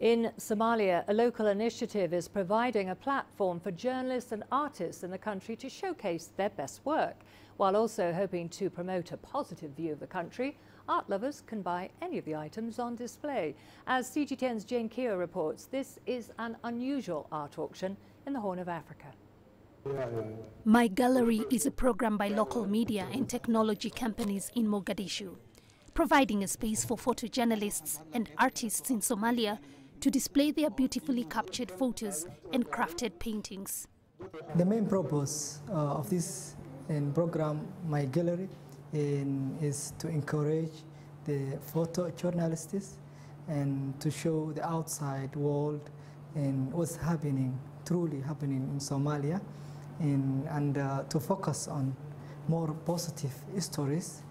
In Somalia, a local initiative is providing a platform for journalists and artists in the country to showcase their best work, while also hoping to promote a positive view of the country. Art lovers can buy any of the items on display. As CGTN's Jane Kiyo reports, this is an unusual art auction in the Horn of Africa. My Gallery is a program by local media and technology companies in Mogadishu, providing a space for photojournalists and artists in Somalia to display their beautifully captured photos and crafted paintings. The main purpose uh, of this in program, My Gallery, in, is to encourage the photojournalists and to show the outside world and what's happening, truly happening in Somalia, in, and uh, to focus on more positive stories,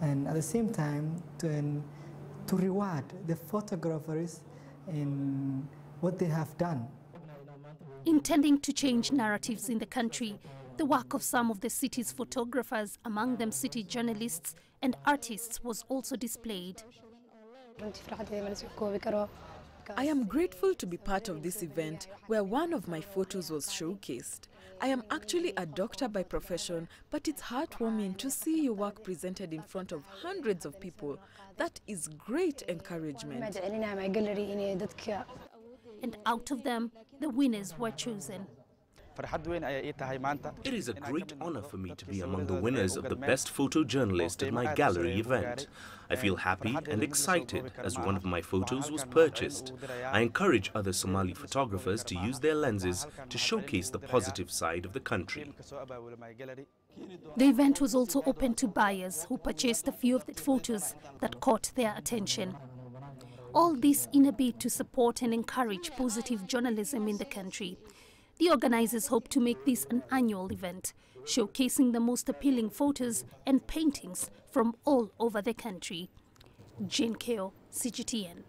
and at the same time to, to reward the photographers in what they have done. Intending to change narratives in the country, the work of some of the city's photographers, among them city journalists and artists, was also displayed. I am grateful to be part of this event where one of my photos was showcased. I am actually a doctor by profession, but it's heartwarming to see your work presented in front of hundreds of people. That is great encouragement. And out of them, the winners were chosen. It is a great honor for me to be among the winners of the Best Photojournalist at my gallery event. I feel happy and excited as one of my photos was purchased. I encourage other Somali photographers to use their lenses to showcase the positive side of the country. The event was also open to buyers who purchased a few of the photos that caught their attention. All this in a bid to support and encourage positive journalism in the country. The organizers hope to make this an annual event, showcasing the most appealing photos and paintings from all over the country. Jane Kiyo, CGTN.